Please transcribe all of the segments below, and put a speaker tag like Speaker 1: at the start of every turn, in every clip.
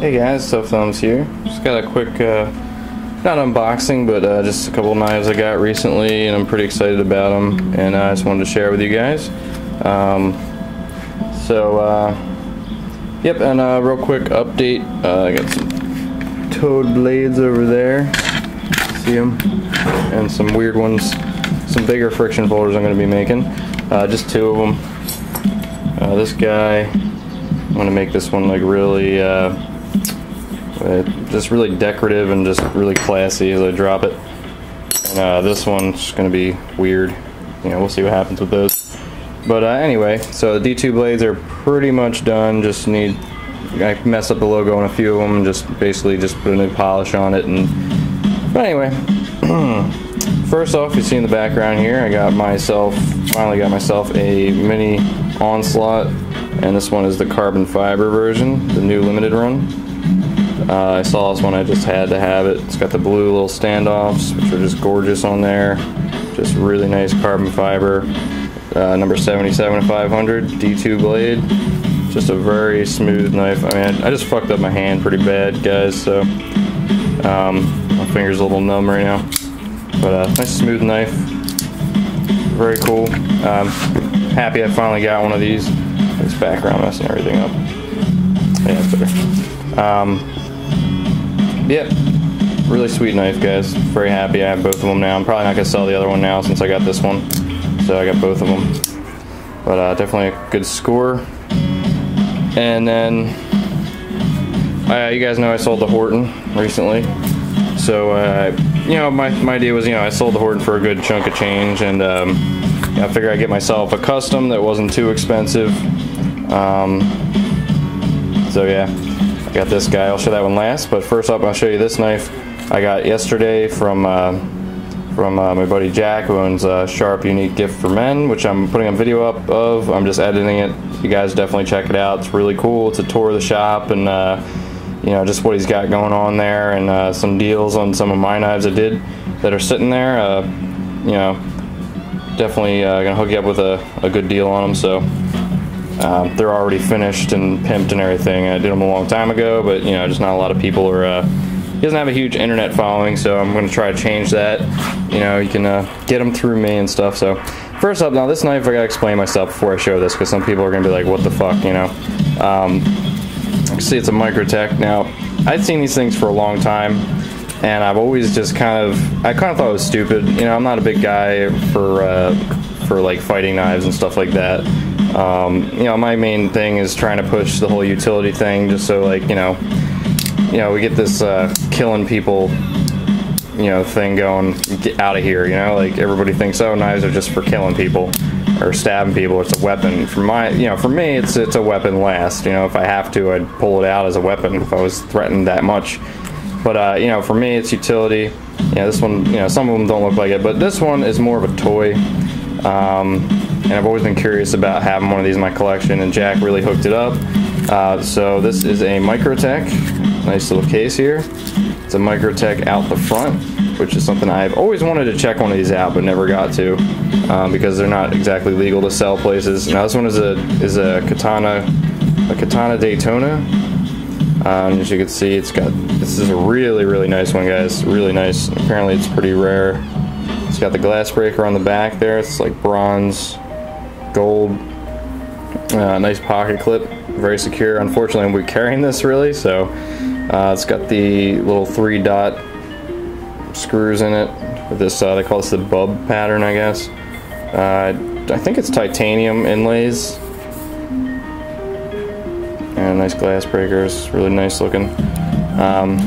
Speaker 1: Hey guys, Tough Thumbs here. Just got a quick, uh, not unboxing, but uh, just a couple knives I got recently, and I'm pretty excited about them, and I just wanted to share with you guys. Um, so, uh, yep, and a real quick update. Uh, I got some toad blades over there. See them? And some weird ones, some bigger friction folders I'm going to be making. Uh, just two of them. Uh, this guy, I'm going to make this one like really just really decorative and just really classy as I drop it. And uh, this one's going to be weird. You know, we'll see what happens with those. But uh, anyway, so the D2 blades are pretty much done. Just need, I messed up the logo on a few of them. and Just basically just put a new polish on it. And but anyway, first off, you see in the background here, I got myself finally got myself a mini onslaught, and this one is the carbon fiber version, the new limited run. Uh, I saw this one, I just had to have it. It's got the blue little standoffs, which are just gorgeous on there. Just really nice carbon fiber. Uh, number 77 500 D2 blade. Just a very smooth knife. I mean, I just fucked up my hand pretty bad, guys, so um, my finger's a little numb right now. But uh, nice smooth knife. Very cool. Um, happy I finally got one of these. This background messing everything up. Yeah, it's better. Um, Yep. Really sweet knife, guys. Very happy I have both of them now. I'm probably not going to sell the other one now since I got this one. So I got both of them. But uh, definitely a good score. And then, uh, you guys know I sold the Horton recently. So, uh, you know, my, my idea was, you know, I sold the Horton for a good chunk of change. And um, you know, I figured I'd get myself a custom that wasn't too expensive. Um, so, yeah. I got this guy. I'll show that one last. But first up, I'll show you this knife I got yesterday from uh, from uh, my buddy Jack, who owns a Sharp Unique Gift for Men, which I'm putting a video up of. I'm just editing it. You guys definitely check it out. It's really cool. It's a tour of the shop and uh, you know just what he's got going on there, and uh, some deals on some of my knives I did that are sitting there. Uh, you know, definitely uh, gonna hook you up with a, a good deal on them. So um, they're already finished and pimped and everything. I did them a long time ago, but you know, just not a lot of people are. Uh, he doesn't have a huge internet following, so I'm going to try to change that. You know, you can uh, get them through me and stuff. So, first up, now this knife, I got to explain myself before I show this because some people are going to be like, "What the fuck," you know. Um, see, it's a Microtech. Now, I'd seen these things for a long time, and I've always just kind of, I kind of thought it was stupid. You know, I'm not a big guy for uh, for like fighting knives and stuff like that. Um, you know, my main thing is trying to push the whole utility thing, just so like you know, you know, we get this uh, killing people, you know, thing going. Get out of here, you know. Like everybody thinks, oh, knives are just for killing people or stabbing people. It's a weapon. For my, you know, for me, it's it's a weapon last. You know, if I have to, I'd pull it out as a weapon if I was threatened that much. But uh, you know, for me, it's utility. Yeah, this one, you know, some of them don't look like it, but this one is more of a toy. Um, and I've always been curious about having one of these in my collection, and Jack really hooked it up. Uh, so this is a Microtech, nice little case here. It's a Microtech out the front, which is something I've always wanted to check one of these out, but never got to, um, because they're not exactly legal to sell places. Now this one is a is a Katana, a Katana Daytona. Um, as you can see, it's got this is a really really nice one, guys. Really nice. Apparently, it's pretty rare. It's got the glass breaker on the back there. It's like bronze gold. Uh, nice pocket clip, very secure. Unfortunately, I'm carrying this really, so uh, it's got the little three dot screws in it. With this, uh, they call this the bub pattern, I guess. Uh, I think it's titanium inlays. And nice glass breakers, really nice looking. Um,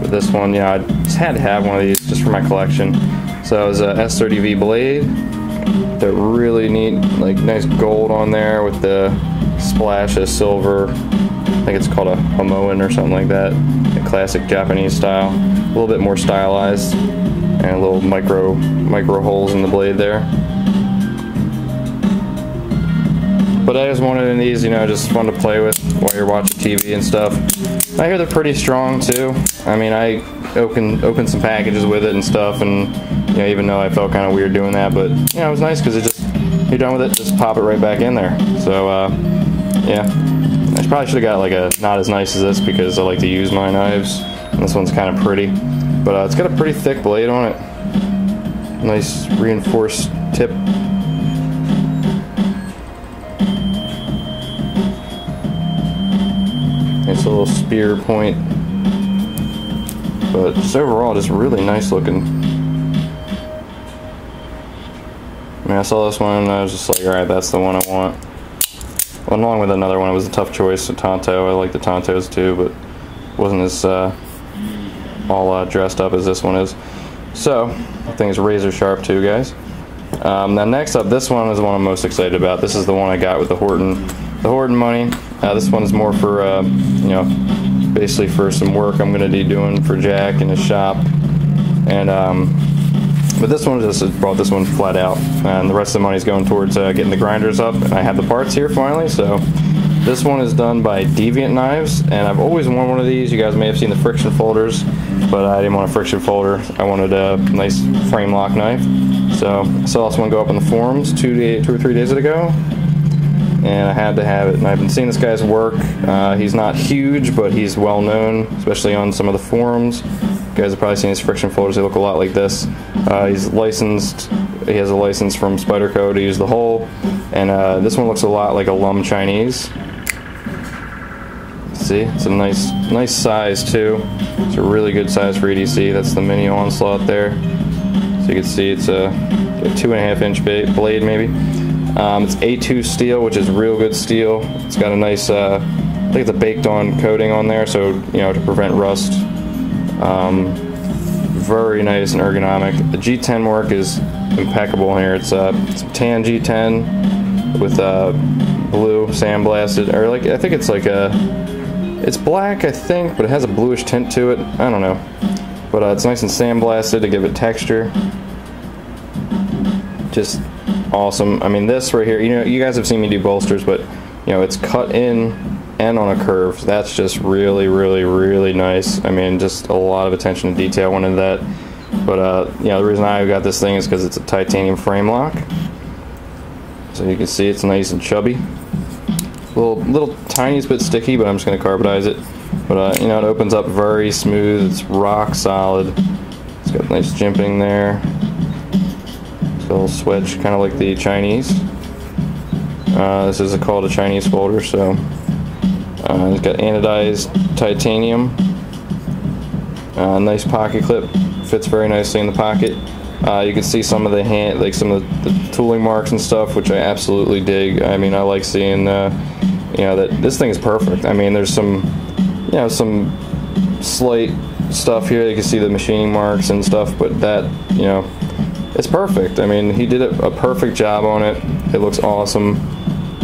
Speaker 1: with this one, yeah, I just had to have one of these just for my collection. So it was a S30V blade they're really neat, like nice gold on there with the splash of silver. I think it's called a hamon or something like that. A classic Japanese style. A little bit more stylized and a little micro micro holes in the blade there. But I just wanted in these, you know, just fun to play with while you're watching TV and stuff. I hear they're pretty strong too. I mean, I opened opened some packages with it and stuff, and you know, even though I felt kind of weird doing that, but know, it was nice because it just you're done with it, just pop it right back in there. So uh, yeah, I probably should have got like a not as nice as this because I like to use my knives. And this one's kind of pretty, but uh, it's got a pretty thick blade on it. Nice reinforced tip. Nice little spear point. But just overall, just really nice looking. I mean, I saw this one and I was just like, alright, that's the one I want. Well, along with another one, it was a tough choice, a Tonto. I like the Tontos too, but wasn't as uh, all uh, dressed up as this one is. So, I think it's razor sharp too, guys. Um, now next up, this one is the one I'm most excited about. This is the one I got with the Horton, the Horton money. Uh, this one is more for, uh, you know, basically for some work I'm going to be doing for Jack in his shop. And um, but this one just brought this one flat out, and the rest of the money is going towards uh, getting the grinders up. And I have the parts here finally, so this one is done by Deviant Knives, and I've always wanted one of these. You guys may have seen the friction folders, but I didn't want a friction folder. I wanted a nice frame lock knife. So I saw this one go up in the forums two, day, two or three days ago, and I had to have it. And I've been seeing this guy's work. Uh, he's not huge, but he's well known, especially on some of the forums. You guys have probably seen his friction folders. They look a lot like this. Uh, he's licensed. He has a license from Spyderco to use the hole, and uh, this one looks a lot like a Lum Chinese. See, it's a nice, nice size too. It's a really good size for EDC. That's the mini onslaught there. So you can see it's a, a two and a half inch blade maybe. Um, it's A2 steel, which is real good steel. It's got a nice, uh, I think it's a baked on coating on there, so you know to prevent rust. Um, very nice and ergonomic. The G10 work is impeccable here. It's, uh, it's tan G10 with uh, blue sandblasted, or like I think it's like a, it's black I think, but it has a bluish tint to it. I don't know, but uh, it's nice and sandblasted to give it texture. Just awesome. I mean, this right here, you know, you guys have seen me do bolsters, but you know, it's cut in and on a curve. That's just really, really, really nice. I mean, just a lot of attention to detail went into that. But uh, you know, the reason I got this thing is because it's a titanium frame lock. So you can see it's nice and chubby. Little, little tiniest bit sticky, but I'm just going to carbonize it. But uh, you know, it opens up very smooth. It's rock solid. It's got nice jimping there. Little switch, kind of like the Chinese. Uh, this is a, called a Chinese folder, so uh, it's got anodized titanium. Uh, nice pocket clip, fits very nicely in the pocket. Uh, you can see some of the hand, like some of the, the, tooling marks and stuff, which I absolutely dig. I mean, I like seeing, uh, you know, that this thing is perfect. I mean, there's some, you know, some slight stuff here. You can see the machining marks and stuff, but that, you know, it's perfect. I mean, he did a, perfect job on it. It looks awesome.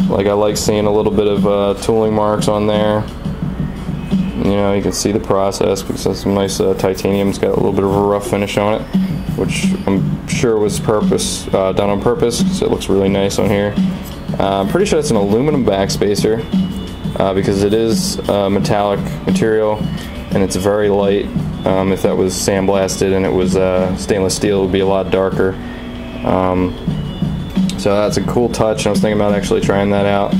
Speaker 1: Like I like seeing a little bit of uh, tooling marks on there. You know, you can see the process because it's some nice uh, titanium. It's got a little bit of a rough finish on it, which I'm sure was purpose uh, done on purpose because it looks really nice on here. Uh, I'm pretty sure it's an aluminum backspacer uh, because it is a metallic material and it's very light. Um, if that was sandblasted and it was uh, stainless steel, it would be a lot darker. Um, so that's a cool touch. I was thinking about actually trying that out.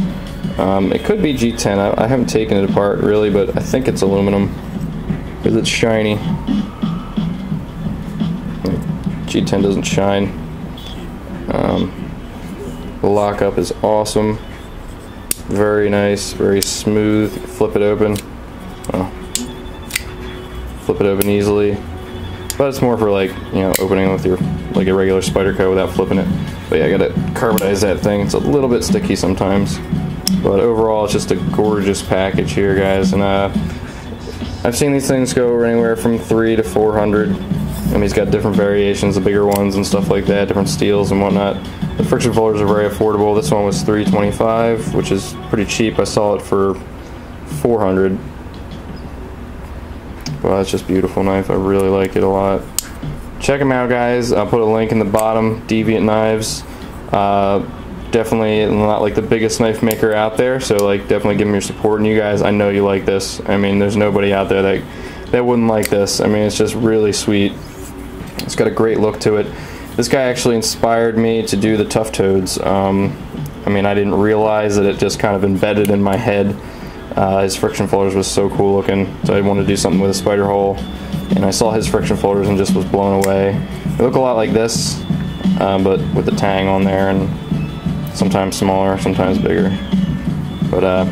Speaker 1: Um, it could be G10. I, I, haven't taken it apart really, but I think it's aluminum because it's shiny. G10 doesn't shine. Um, the lockup is awesome. Very nice, very smooth. Flip it open. Oh. Flip it open easily. But it's more for like, you know, opening with your, like a regular spider Spyderco without flipping it. But yeah, I gotta carbonize that thing. It's a little bit sticky sometimes. But overall, it's just a gorgeous package here, guys. And uh, I've seen these things go anywhere from three to 400. And he's got different variations, the bigger ones and stuff like that, different steels and whatnot. The friction folders are very affordable. This one was 325, which is pretty cheap. I saw it for 400. Well, that's just beautiful knife. I really like it a lot. Check them out, guys. I'll put a link in the bottom. Deviant Knives. Uh, definitely not like the biggest knife maker out there, so like definitely give them your support. And you guys, I know you like this. I mean, there's nobody out there that that wouldn't like this. I mean, it's just really sweet. It's got a great look to it. This guy actually inspired me to do the Tough Toads. Um, I mean, I didn't realize that it just kind of embedded in my head Uh, his friction folders was so cool looking, so I wanted to do something with a spider hole. And I saw his friction folders and just was blown away. They look a lot like this, uh, but with the tang on there, and sometimes smaller, sometimes bigger. But uh,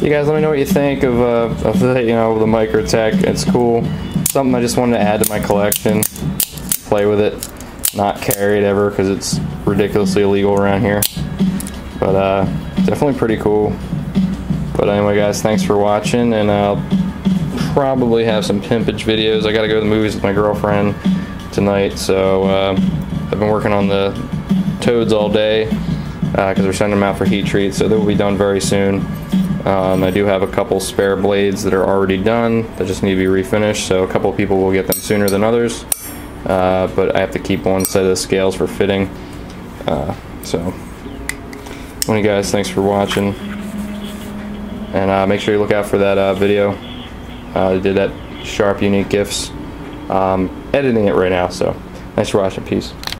Speaker 1: you guys, let me know what you think of uh, of the you know the Microtech. It's cool. Something I just wanted to add to my collection. Play with it, not carry it ever because it's ridiculously illegal around here. But uh, definitely pretty cool. But anyway, guys, thanks for watching, and I'll probably have some pimpage videos. I got to go to the movies with my girlfriend tonight, so uh, I've been working on the toads all day because uh, we're sending them out for heat treats, so they will be done very soon. Um, I do have a couple spare blades that are already done that just need to be refinished, so a couple people will get them sooner than others. Uh, but I have to keep one set of scales for fitting. Uh, so, you guys, thanks for watching. And uh, make sure you look out for that uh, video. Uh, I did that Sharp Unique Gifts. Um, editing it right now, so thanks for watching. Peace.